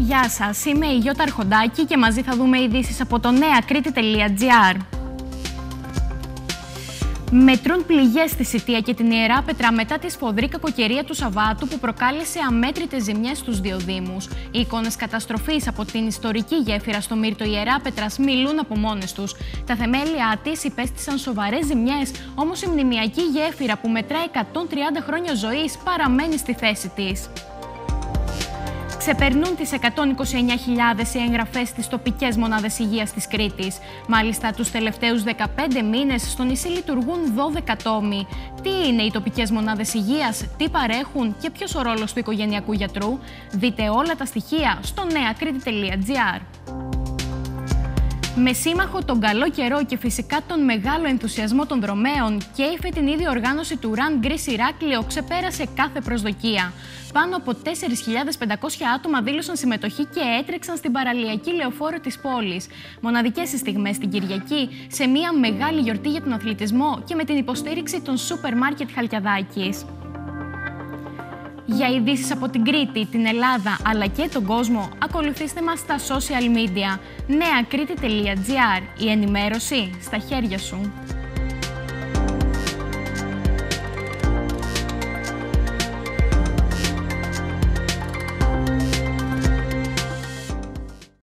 Γεια σας, είμαι η Γιώτα Αρχοντάκη και μαζί θα δούμε ειδήσεις από το νέακρήτη.gr. Μετρούν πληγές στη Σιτία και την Ιερά Πετρά μετά τη σφοδρή κακοκαιρία του Σαββάτου που προκάλεσε αμέτρητες ζημιές στους δύο Δήμους. Οι εικόνες καταστροφής από την ιστορική γέφυρα στο Μύρτο Ιερά Πετράς μιλούν από μόνες τους. Τα θεμέλια της υπέστησαν σοβαρές ζημιές, όμως η μνημιακή γέφυρα που μετρά 130 χρόνια ζωής παραμένει στη θέση της. Ξεπερνούν τις 129.000 οι εγγραφές στις τοπικές μονάδες υγείας της Κρήτης. Μάλιστα, τους τελευταίους 15 μήνες στο νησί λειτουργούν 12 τόμοι. Τι είναι οι τοπικές μονάδες υγείας, τι παρέχουν και ποιος ο ρόλος του οικογενειακού γιατρού; Δείτε όλα τα στοιχεία στο νεακρήτη.gr. Με σύμμαχο τον καλό καιρό και φυσικά τον μεγάλο ενθουσιασμό των δρομέων και η φετινή διοργάνωση του Run Greece Ηράκλειο ξεπέρασε κάθε προσδοκία. Πάνω από 4.500 άτομα δήλωσαν συμμετοχή και έτρεξαν στην παραλιακή λεωφόρο της πόλης. Μοναδικές στιγμές στην Κυριακή, σε μια μεγάλη γιορτή για τον αθλητισμό και με την υποστήριξη των σούπερ μάρκετ Χαλκιαδάκης. Για ειδήσεις από την Κρήτη, την Ελλάδα αλλά και τον κόσμο, ακολουθήστε μας στα social media. νεακρήτη.gr Η ενημέρωση στα χέρια σου.